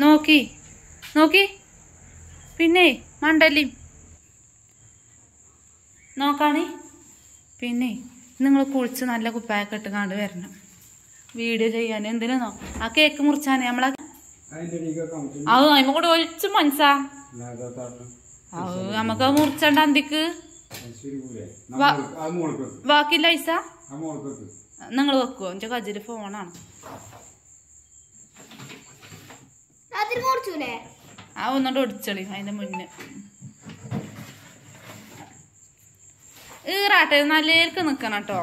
നോക്കി. നോക്കി. പിന്നെ മണ്ടല്ലി. നോക്കാണി. പിന്നെ നിങ്ങൾ കുഴിച്ച് നല്ല കുപ്പായൊക്കെ ഇട്ട് കണ്ട് വരണം. വീഡിയോ ചെയ്യാൻ എന്തിനാ ആ കേക്ക് മുറിച്ചാണ് നമ്മളെ അത് അതിമ്മ കൂടെ ഒഴിച്ച് മനസ്സാ. നമുക്ക് മുറിച്ചണ്ട അന്തിക്ക്. ബാക്കില്ല ഐസ. നിങ്ങൾ വെക്കുവോ? എന്റെ കജിൽ ഫോണാണ് ആ ഒന്നോട് ഒടിച്ചളി അതിന്റെ മുന്നേ. ഈറാട്ടെ നല്ലേക്ക് നിക്കണം കേട്ടോ.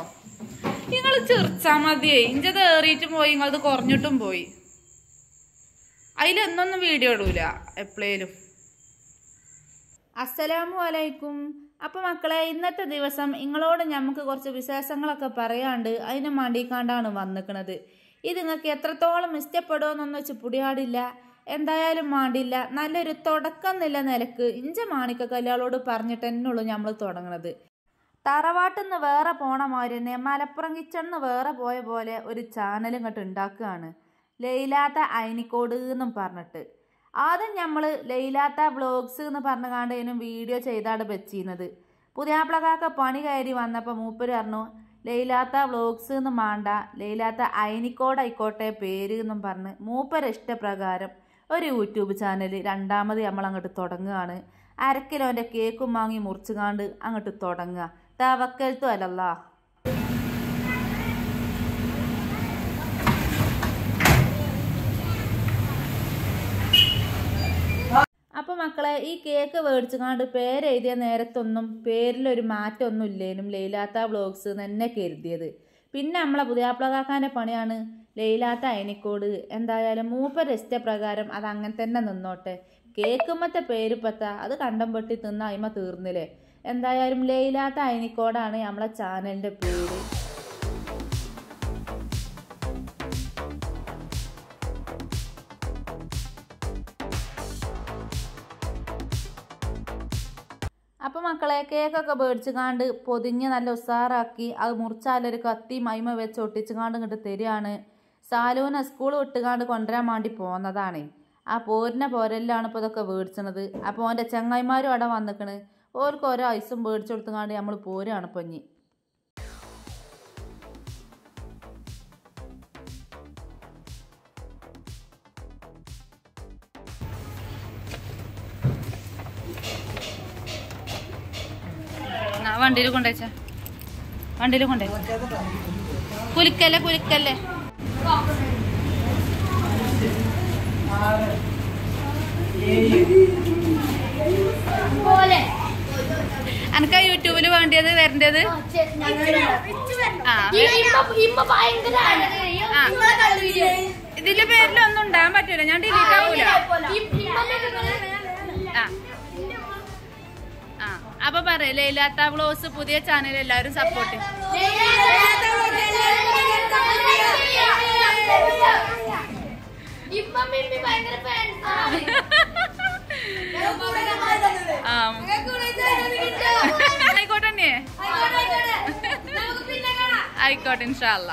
നിങ്ങൾ ചെറിച്ചാ മതിയേ. ഇഞ്ചത് ഏറിയിട്ടും പോയി നിങ്ങളത് കുറഞ്ഞിട്ടും പോയി. അതിലെന്നൊന്നും വീഡിയോ ഇടൂല എപ്പോഴേലും അസ്സലാമു അലൈക്കും. അപ്പോൾ മക്കളെ ഇന്നത്തെ ദിവസം നിങ്ങളോട് നമുക്ക് കുറച്ച് വിശേഷങ്ങളൊക്കെ പറയാണ്ട് അതിന് മണ്ടിക്കാണ്ടാണ് വന്നിക്കണത്. ഇത് നിങ്ങൾക്ക് എത്രത്തോളം ഇഷ്ടപ്പെടുമെന്നൊന്നും വെച്ച് പുടിയാടില്ല. എന്തായാലും മാണ്ടില്ല. നല്ലൊരു തുടക്കം നില നിലയ്ക്ക് ഇഞ്ച മാണിക്ക കല്യാളോട് പറഞ്ഞിട്ട് തന്നെയുള്ളൂ നമ്മൾ തുടങ്ങണത്. തറവാട്ടിൽ നിന്ന് വേറെ പോണ മാതിരി തന്നെ മലപ്പുറം കിച്ചണിന്ന് വേറെ പോയ പോലെ ഒരു ചാനൽ ഇങ്ങോട്ട് ഉണ്ടാക്കുകയാണ് ലയിലാത്ത അയനിക്കോട് എന്നും പറഞ്ഞിട്ട്. ആദ്യം നമ്മൾ ലയിലാത്ത വ്ളോഗ്സ് എന്ന് പറഞ്ഞുകാണ്ട് അതിനും വീഡിയോ ചെയ്താണ് വെച്ചിരുന്നത്. പുതിയാപ്പിളകാക്ക പണി കയറി വന്നപ്പോൾ മൂപ്പര് പറഞ്ഞു ലയിലാത്ത വ്ളോഗ്സ് എന്ന് മാണ്ട. ലയിലാത്ത അയനിക്കോട് ആയിക്കോട്ടെ പേര് എന്നും പറഞ്ഞ് മൂപ്പര് ഇഷ്ടപ്രകാരം ഒരു യൂട്യൂബ് ചാനൽ രണ്ടാമത് നമ്മൾ അങ്ങോട്ട് തുടങ്ങുകയാണ്. അരക്കിലോന്റെ കേക്കും വാങ്ങി മുറിച്ചുകാണ്ട് അങ്ങോട്ട് തുടങ്ങുക. തവക്കൽത്തു അല്ലല്ല അപ്പോൾ മക്കളെ ഈ കേക്ക് മേടിച്ചുകൊണ്ട് പേരെഴുതിയ നേരത്തൊന്നും പേരിലൊരു മാറ്റമൊന്നും ഇല്ലേനും ലൈലാത്ത വ്ളോഗ്സ് തന്നെ കരുതിയത്. പിന്നെ നമ്മളെ പുതിയാപ്പിളകാക്കാന്റെ പണിയാണ് ലൈലാത്ത അയനിക്കോട്. എന്തായാലും മൂപ്പർ പ്രകാരം അത് അങ്ങനെ തന്നെ നിന്നോട്ടെ. കേക്കുമ്പത്തെ പേര് പത്ത അത് കണ്ടം പൊട്ടി തിന്ന അയിമ തീർന്നില്ലേ. എന്തായാലും ലൈലാത്ത അയനിക്കോടാണ് നമ്മളെ ചാനലിന്റെ പേര്. അപ്പോൾ മക്കളെ കേക്കൊക്കെ മേടിച്ച് കാണ്ട് പൊതിഞ്ഞ് നല്ല ഉസാറാക്കി അത് മുറിച്ചാലൊരു കത്തി മൈമ വെച്ച് ഒട്ടിച്ച് കാണ്ട് ഇങ്ങോട്ട് തരികയാണ്. സാലൂനെ സ്കൂൾ വിട്ടുകാണ്ട് കൊണ്ടുവരാൻ വേണ്ടി പോകുന്നതാണ് ആ പോരിനെ പോരല്ലാണ് ഇപ്പോൾ ഇതൊക്കെ മേടിച്ചണത് അപ്പോൾ ഓന്റെ ചങ്ങായിമാരും അവിടെ വന്നിക്കണ്. ഓർക്ക് ഓരോ ഐസും മേടിച്ചു കൊടുത്തുകാണ്ട് നമ്മൾ പോരാണ് പൊഞ്ഞി വണ്ടിയിൽ കൊണ്ടുവച്ച വണ്ടിയിൽ കൊണ്ടേ കുലിക്കല്ലേ കുലിക്കല്ലേ? അനക്ക യൂട്യൂബിൽ വേണ്ടിയത് വരേണ്ടത്? ഇതിന്റെ പേരിൽ പേരിലൊന്നും ഉണ്ടാകാൻ പറ്റൂല. ഞാൻ ഡിലീറ്റ് ആവൂല. അപ്പൊ പറയാം ലൈലാത്ത വ്ലോസ് പുതിയ ചാനൽ എല്ലാവരും സപ്പോർട്ട് ഇമ്മ മിമ്മി ഭയങ്കര ഫാൻസ് ആ. ആയിക്കോട്ടെ ഇൻഷാല്ല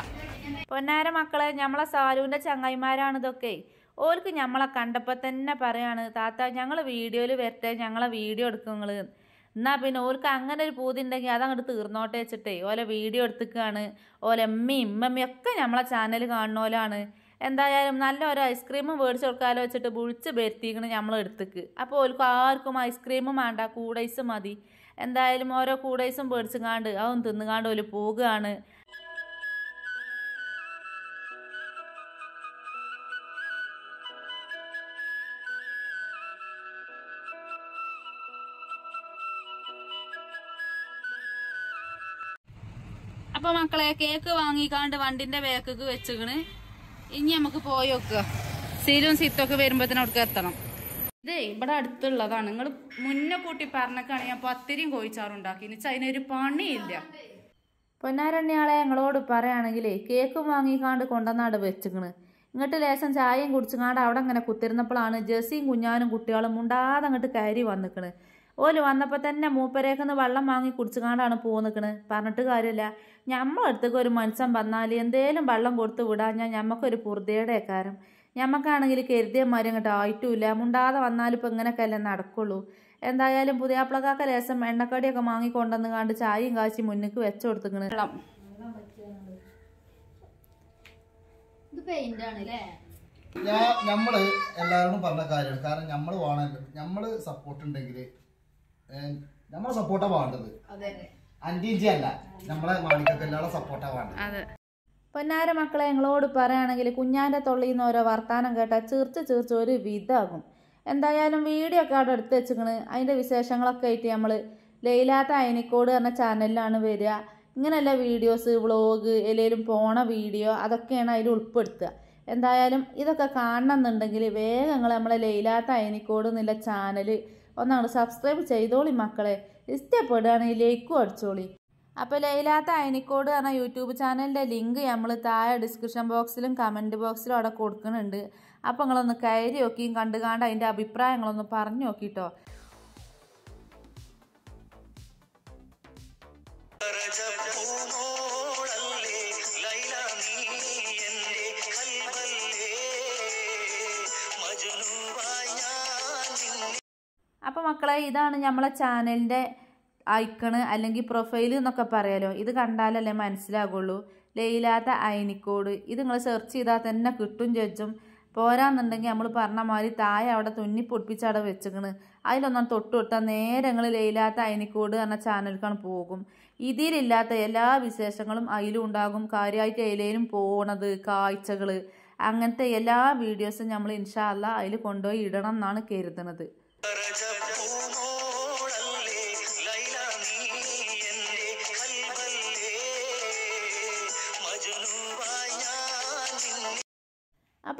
പൊന്നാര മക്കളെ നമ്മളെ സാലുവിന്റെ ചങ്ങായിമാരാണ് ഇതൊക്കെ. ഓർക്ക് ഞമ്മളെ കണ്ടപ്പോ തന്നെ പറയാണ് താത്ത ഞങ്ങൾ വീഡിയോയിൽ വരട്ടെ ഞങ്ങളെ വീഡിയോ എടുക്കും നിങ്ങൾ എന്നാ പിന്നെ ഓർക്ക് അങ്ങനെ ഒരു പൂതി ഉണ്ടെങ്കിൽ അതങ്ങോട്ട് തീർന്നോട്ടെ വെച്ചിട്ടേ. ഓലെ വീഡിയോ എടുത്തിക്കാണ്. ഓലെ അമ്മയും ഇമ്മമ്മയും ഒക്കെ നമ്മളെ ചാനൽ കാണുന്നോലാണ്. എന്തായാലും നല്ല ഒരു ഐസ്ക്രീമും മേടിച്ച് കൊടുക്കാലോ വെച്ചിട്ട് വിളിച്ച് വരുത്തിക്കണ് നമ്മൾ എടുത്തേക്ക് അപ്പോൾ ഓർക്ക് ആർക്കും ഐസ്ക്രീമും വേണ്ട കൂടൈസ് മതി. എന്തായാലും ഓരോ കൂടൈസും മേടിച്ചും കാണ്ട് അതും തിന്നുകാണ്ട് ഓൽ പോകുകയാണ് അപ്പൊ മക്കളെ കേക്ക് വാങ്ങിക്കാണ്ട് വണ്ടിന്റെ ബാക്കൊക്കെ വെച്ചിക്കണ്. ഇനി നമുക്ക് പോയി നോക്കുക സീലും സീത്തൊക്കെ വരുമ്പോഴത്തേനും അവിടെ എത്തണം. ഇതേ ഇവിടെ അടുത്തുള്ളതാണ്. നിങ്ങൾ മുന്നേ കൂട്ടി പറഞ്ഞൊക്കെയാണെങ്കിൽ ഞാൻ പത്തിരിയും കോഴിച്ചാറുണ്ടാക്കി എന്നുവെച്ചാൽ അതിനൊരു പണിയില്ല. പൊന്നാരണ്യാളെ ഞങ്ങളോട് പറയുകയാണെങ്കിലേ കേക്കും വാങ്ങിക്കാണ്ട് കൊണ്ടുവന്നാട് വെച്ചിക്കണ്. ഇങ്ങോട്ട് ലേശം ചായയും കുടിച്ചുകാണ്ട് അവിടെ അങ്ങനെ കുത്തിരുന്നപ്പോഴാണ് ജെസ്സിയും കുഞ്ഞാനും കുട്ടികളും മുണ്ടാതെ അങ്ങോട്ട് കയറി വന്നിക്കണ്. ഓൽ വന്നപ്പോൾ തന്നെ മൂപ്പരേക്കുന്ന് വെള്ളം വാങ്ങി കുടിച്ചുകാണ്ടാണ് പോന്നിക്കണ് പറഞ്ഞിട്ട് കാര്യമില്ല ഞമ്മളടുത്തേക്ക് ഒരു മനുഷ്യൻ വന്നാൽ എന്തേലും വെള്ളം കൊടുത്ത് വിടാൻ ഞാൻ ഞമ്മക്കൊരു പുറതയുടെ കാരം ഞമ്മക്കാണെങ്കിൽ കരുതിയ മാതിരി അങ്ങോട്ട് ആയിട്ടുമില്ല മുണ്ടാതെ വന്നാലും ഇപ്പം ഇങ്ങനെയൊക്കെ അല്ലേ നടക്കുള്ളൂ. എന്തായാലും പുതിയ അപ്പളക്കാക്ക ലേശം എണ്ണക്കടിയൊക്കെ വാങ്ങിക്കൊണ്ടെന്ന് കണ്ട് ചായയും കാച്ചി മുന്നിക്ക് വെച്ചു കൊടുത്തിക്കണ്. വെള്ളം. ഞാൻ നമ്മൾ എല്ലാവരോടും പറഞ്ഞ കാര്യമാണ്. കാരണം നമ്മൾ വേണമല്ലോ. നമ്മൾ സപ്പോർട്ട് ഉണ്ടെങ്കിൽ നമ്മളെ സപ്പോർട്ടാ വേണ്ടത്. അതെ അഞ്ച് അല്ല നമ്മളെ മാണിക്കൊക്കെ എല്ലാവരും സപ്പോർട്ടാ വേണ്ടത്. അതെ. പൊന്നാര മക്കളെ ഞങ്ങളോട് പറയുകയാണെങ്കിൽ കുഞ്ഞാന്റെ തൊള്ളിയിൽ നിന്ന് ഓരോ വർത്താനം കേട്ടാൽ ചീർച്ച് ചീർച്ച് ഒരു വിധാകും. എന്തായാലും വീഡിയോ ഒക്കെ അവിടെ എടുത്ത് വെച്ചിക്കണ്. അതിന്റെ വിശേഷങ്ങളൊക്കെ ആയിട്ട് നമ്മൾ ലൈലാത്ത അയനിക്കോട് എന്ന ചാനലിലാണ് വരിക. ഇങ്ങനെയുള്ള വീഡിയോസ് വ്ളോഗ് എല്ലേലും പോണ വീഡിയോ അതൊക്കെയാണ് അതിൽ ഉൾപ്പെടുത്തുക. എന്തായാലും ഇതൊക്കെ കാണണമെന്നുണ്ടെങ്കിൽ വേഗം നിങ്ങൾ നമ്മളെ ലൈലാത്ത അയനിക്കോട് എന്നുള്ള ചാനൽ ഒന്നങ്ങോട്ട് സബ്സ്ക്രൈബ് ചെയ്തോളി മക്കളെ. ഇഷ്ടപ്പെടുകയാണെങ്കിൽ ലൈക്കും അടിച്ചോളി. അപ്പോൾ ലൈലാത്ത അയനിക്കോട് എന്ന യൂട്യൂബ് ചാനലിന്റെ ലിങ്ക് നമ്മൾ താഴെ ഡിസ്ക്രിപ്ഷൻ ബോക്സിലും കമന്റ് ബോക്സിലും അവിടെ കൊടുക്കുന്നുണ്ട്. അപ്പോൾ നിങ്ങളൊന്ന് കയറി നോക്കിയും കണ്ടു കാണ്ട് അതിന്റെ അഭിപ്രായങ്ങളൊന്ന് പറഞ്ഞു നോക്കിട്ടോ. പൂമോളല്ലേ അപ്പോൾ മക്കളെ ഇതാണ് നമ്മളെ ചാനലിന്റെ ഐക്കണ് അല്ലെങ്കിൽ പ്രൊഫൈൽ എന്നൊക്കെ പറയാലോ. ഇത് കണ്ടാലല്ലേ മനസ്സിലാകുള്ളൂ. ലയിലാത്ത അയനിക്കോട്. ഇത് നിങ്ങൾ സെർച്ച് ചെയ്താൽ തന്നെ കിട്ടും ചേച്ചും പോരാന്നുണ്ടെങ്കിൽ നമ്മൾ പറഞ്ഞ മാതിരി താഴെ അവിടെ തുന്നി പൊടിപ്പിച്ചവിടെ വെച്ചിക്കണ്. അതിലൊന്നും തൊട്ട് തൊട്ടാൽ നേരെ നിങ്ങൾ ലയിലാത്ത അയനിക്കോട് എന്ന ചാനലിലേക്കാണ് പോകും. ഇതിലില്ലാത്ത എല്ലാ വിശേഷങ്ങളും അതിലും ഉണ്ടാകും. കാര്യമായിട്ട് അതിലേലും പോണത് കാഴ്ചകൾ അങ്ങനത്തെ എല്ലാ വീഡിയോസും നമ്മൾ ഇൻഷാല്ല അതിൽ കൊണ്ടുപോയി ഇടണം എന്നാണ് കരുതുന്നത്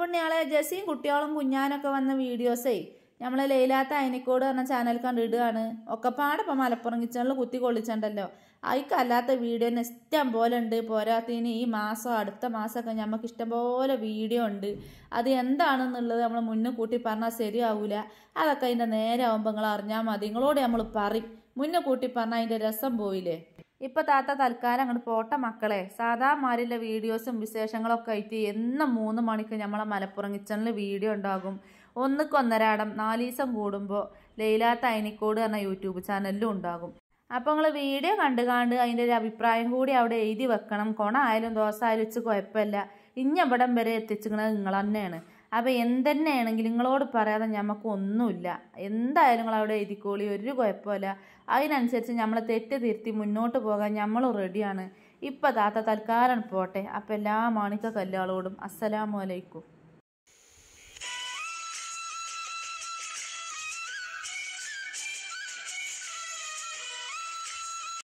അപ്പോൾ ഞങ്ങളെ ജസീം കുട്ടികളും കുഞ്ഞാനൊക്കെ വന്ന വീഡിയോസേ നമ്മളെ ലൈലാത്ത അയനിക്കോട് പറഞ്ഞ ചാനൽ കണ്ട് ഇടുകയാണ് ഒക്കെപ്പാടെ ഇപ്പം മലപ്പുറം കിച്ചണിൽ കുത്തി കൊള്ളിച്ചുണ്ടല്ലോ. അയക്കല്ലാത്ത വീഡിയോ തന്നെ ഇഷ്ടം പോലെ ഉണ്ട്. പോരാത്തതിന് ഈ മാസം അടുത്ത മാസമൊക്കെ നമുക്ക് ഇഷ്ടം പോലെ വീഡിയോ ഉണ്ട്. അത് എന്താണെന്നുള്ളത് നമ്മൾ മുന്നേ കൂട്ടി പറഞ്ഞാൽ ശരിയാവില്ല അതൊക്കെ അതിന്റെ നേരെ ആവുമ്പോൾ നിങ്ങൾ അറിഞ്ഞാൽ മതി. നിങ്ങളോട് നമ്മൾ പറയും. മുന്നേ കൂട്ടി പറഞ്ഞാൽ അതിന്റെ രസം പോയില്ലേ? ഇപ്പൊ താത്ത തൽക്കാലം അങ്ങോട്ട് പോട്ട മക്കളെ. സാധാ മാരിലെ വീഡിയോസും വിശേഷങ്ങളും ഒക്കെ ആയിട്ട് എന്നും മൂന്ന് മണിക്ക് നമ്മളെ മലപ്പുറം കിച്ചണിൽ വീഡിയോ ഉണ്ടാകും. ഒന്നുക്കൊന്നരാടം നാല് ദിവസം കൂടുമ്പോൾ ലൈലാത്ത അയനിക്കോട് എന്ന യൂട്യൂബ് ചാനലിലും ഉണ്ടാകും. അപ്പോൾ നിങ്ങൾ വീഡിയോ കണ്ടു കാണ്ട് അതിന്റെ ഒരു അഭിപ്രായം കൂടി അവിടെ എഴുതി വെക്കണം. കൊണ ആയാലും ദോശ ആയാലും വെച്ച് കുഴപ്പമില്ല ഇഞ്ഞവിടം വരെ എത്തിച്ചിരിക്കുന്നത് നിങ്ങൾ തന്നെയാണ്. അപ്പോൾ എന്തെന്നെയാണെങ്കിലും നിങ്ങളോട് പറയാതെ ഞമ്മക്ക് ഒന്നുമില്ല. എന്തായാലും നിങ്ങൾ അവിടെ എഴുതിക്കോളി. ഒരു കുഴപ്പമില്ല. അതിനനുസരിച്ച് നമ്മൾ തെറ്റ് തിരുത്തി മുന്നോട്ട് പോകാൻ നമ്മൾ റെഡിയാണ് ഇപ്പം താത്ത തൽക്കാലം പോട്ടെ. അപ്പം എല്ലാ മാണിക്ക കല്യാളോടും അസ്സലാമു അലൈക്കും.